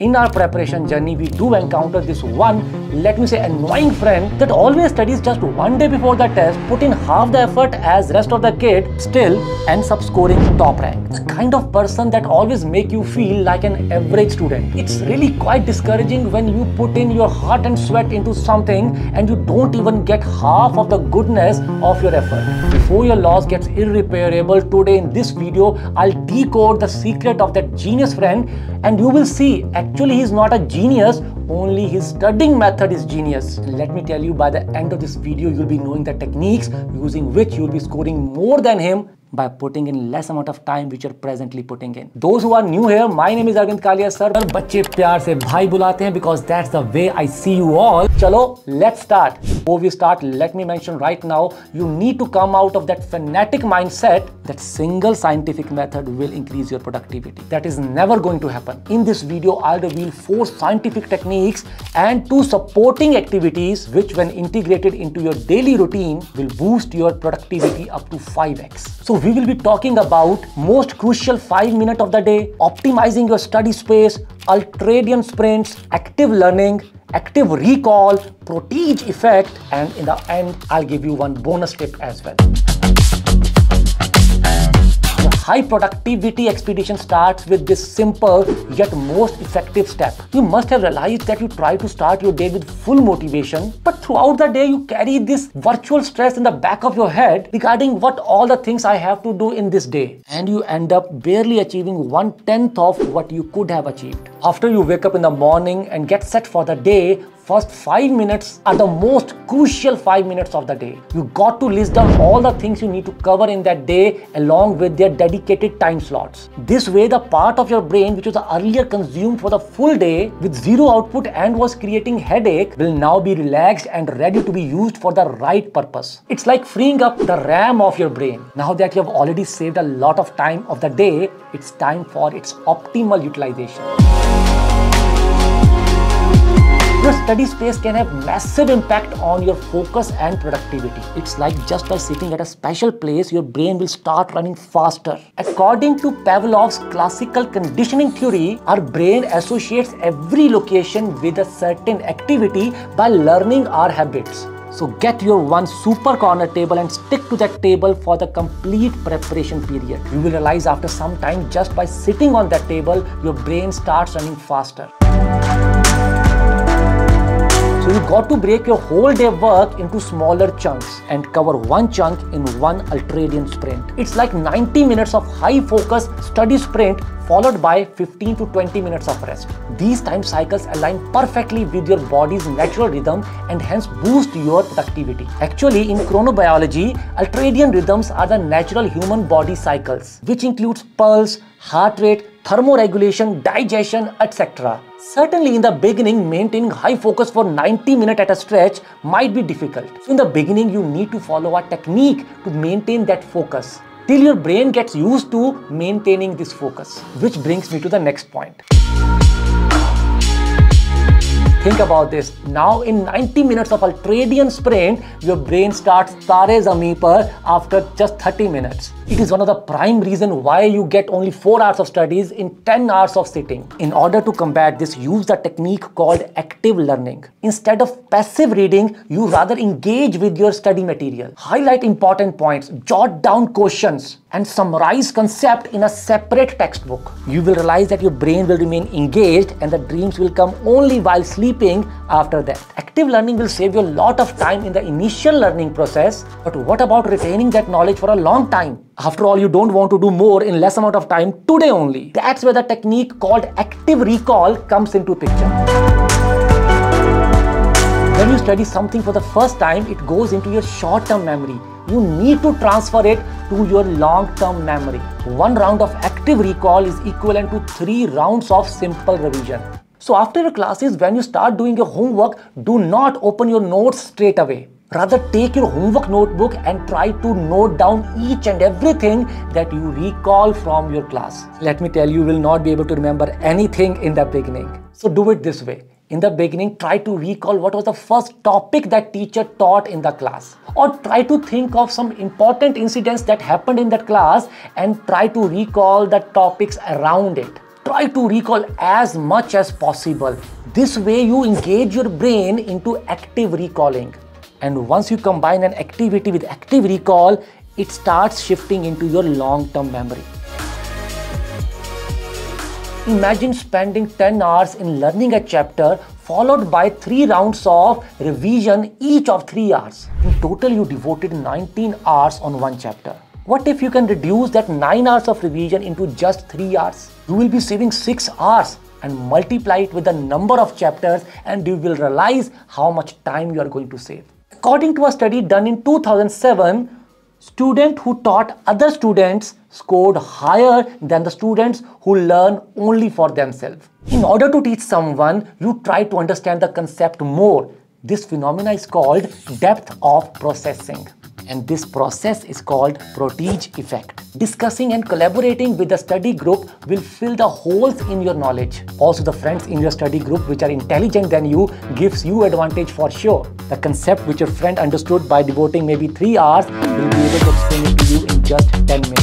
In our preparation journey, we do encounter this one, let me say, annoying friend that always studies just one day before the test, put in half the effort as rest of the kid, still ends up scoring top rank. The kind of person that always make you feel like an average student. It's really quite discouraging when you put in your heart and sweat into something and you don't even get half of the goodness of your effort. Before your loss gets irreparable, today in this video, I'll decode the secret of that genius friend and you will see actually he's not a genius only his studying method is genius let me tell you by the end of this video you'll be knowing the techniques using which you'll be scoring more than him by putting in less amount of time which you're presently putting in. Those who are new here, my name is Arvind Kalia sir. बच्चे प्यार से भाई बुलाते हैं because that's the way I see you all. चलो, let's start. Before we start, let me mention right now, you need to come out of that fanatic mindset that single scientific method will increase your productivity. That is never going to happen. In this video, I'll reveal four scientific techniques and two supporting activities which when integrated into your daily routine will boost your productivity up to 5x. So we will be talking about most crucial 5 minutes of the day, optimizing your study space, ultradian sprints, active learning, active recall, protégé effect, and in the end, I'll give you one bonus tip as well high productivity expedition starts with this simple yet most effective step. You must have realized that you try to start your day with full motivation, but throughout the day you carry this virtual stress in the back of your head regarding what all the things I have to do in this day. And you end up barely achieving one tenth of what you could have achieved. After you wake up in the morning and get set for the day, first 5 minutes are the most crucial 5 minutes of the day. You got to list down all the things you need to cover in that day along with their dedicated time slots. This way the part of your brain which was earlier consumed for the full day with zero output and was creating headache will now be relaxed and ready to be used for the right purpose. It's like freeing up the RAM of your brain. Now that you have already saved a lot of time of the day, it's time for its optimal utilization. Your study space can have massive impact on your focus and productivity. It's like just by sitting at a special place, your brain will start running faster. According to Pavlov's classical conditioning theory, our brain associates every location with a certain activity by learning our habits. So get your one super corner table and stick to that table for the complete preparation period. You will realize after some time just by sitting on that table, your brain starts running faster. Got to break your whole day work into smaller chunks and cover one chunk in one ultradian sprint. It's like 90 minutes of high focus study sprint followed by 15 to 20 minutes of rest. These time cycles align perfectly with your body's natural rhythm and hence boost your productivity. Actually, in chronobiology, ultradian rhythms are the natural human body cycles, which includes pulse, heart rate, thermoregulation, digestion, etc. Certainly in the beginning, maintaining high focus for 90 minutes at a stretch might be difficult. So in the beginning, you need to follow a technique to maintain that focus till your brain gets used to maintaining this focus. Which brings me to the next point. Think about this. Now in 90 minutes of ultradian sprint, your brain starts Taare Zameen Par after just 30 minutes. It is one of the prime reason why you get only 4 hours of studies in 10 hours of sitting. In order to combat this, use the technique called active learning. Instead of passive reading, you rather engage with your study material. Highlight important points, jot down questions, and summarize concept in a separate textbook. You will realize that your brain will remain engaged and the dreams will come only while sleeping after that. Active learning will save you a lot of time in the initial learning process, but what about retaining that knowledge for a long time? After all, you don't want to do more in less amount of time today only. That's where the technique called active recall comes into picture. When you study something for the first time, it goes into your short-term memory you need to transfer it to your long-term memory. One round of active recall is equivalent to three rounds of simple revision. So after your classes, when you start doing your homework, do not open your notes straight away. Rather take your homework notebook and try to note down each and everything that you recall from your class. Let me tell you, you will not be able to remember anything in the beginning. So do it this way in the beginning try to recall what was the first topic that teacher taught in the class or try to think of some important incidents that happened in that class and try to recall the topics around it try to recall as much as possible. This way you engage your brain into active recalling. And once you combine an activity with active recall, it starts shifting into your long-term memory. Imagine spending 10 hours in learning a chapter followed by 3 rounds of revision each of 3 hours. In total, you devoted 19 hours on one chapter. What if you can reduce that 9 hours of revision into just 3 hours? You will be saving 6 hours and multiply it with the number of chapters and you will realize how much time you are going to save. According to a study done in 2007, students who taught other students scored higher than the students who learn only for themselves. In order to teach someone, you try to understand the concept more. This phenomena is called depth of processing and this process is called Protégé effect. Discussing and collaborating with the study group will fill the holes in your knowledge. Also the friends in your study group which are intelligent than you gives you advantage for sure. The concept which your friend understood by devoting maybe 3 hours will be able to explain it to you in just 10 minutes.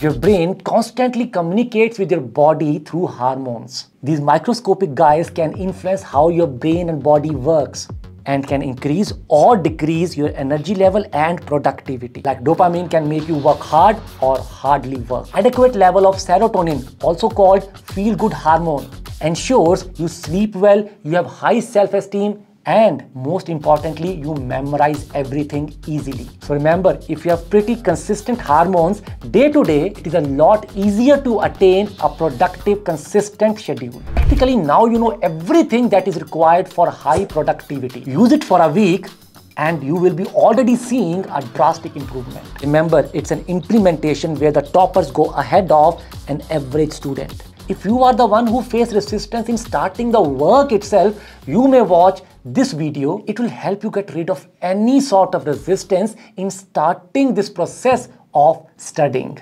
Your brain constantly communicates with your body through hormones. These microscopic guys can influence how your brain and body works and can increase or decrease your energy level and productivity. Like dopamine can make you work hard or hardly work. Adequate level of serotonin, also called feel-good hormone, ensures you sleep well, you have high self-esteem and most importantly you memorize everything easily so remember if you have pretty consistent hormones day to day it is a lot easier to attain a productive consistent schedule practically now you know everything that is required for high productivity use it for a week and you will be already seeing a drastic improvement. Remember, it's an implementation where the toppers go ahead of an average student. If you are the one who face resistance in starting the work itself, you may watch this video. It will help you get rid of any sort of resistance in starting this process of studying.